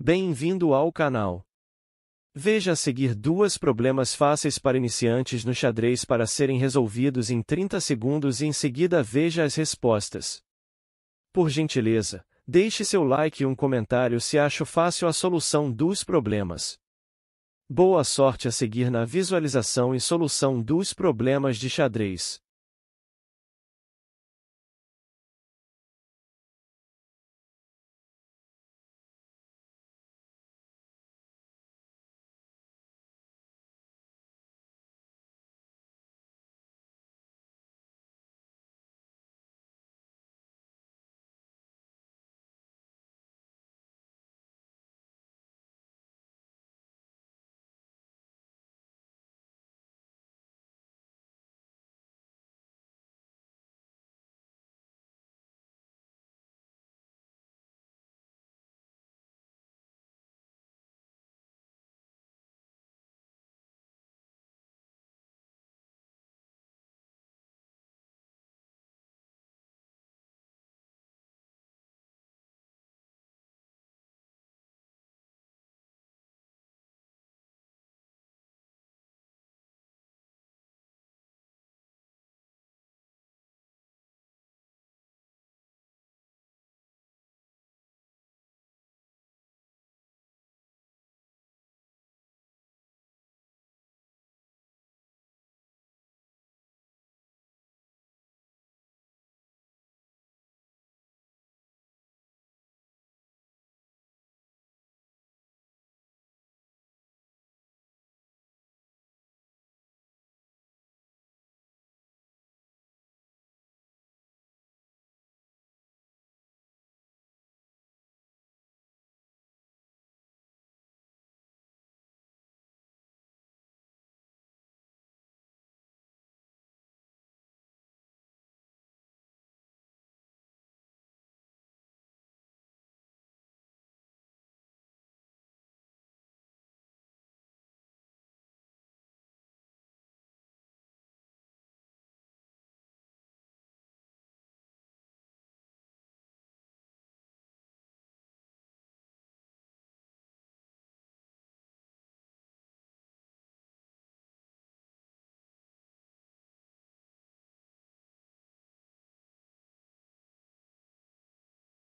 Bem-vindo ao canal. Veja a seguir duas problemas fáceis para iniciantes no xadrez para serem resolvidos em 30 segundos e em seguida veja as respostas. Por gentileza, deixe seu like e um comentário se acho fácil a solução dos problemas. Boa sorte a seguir na visualização e solução dos problemas de xadrez.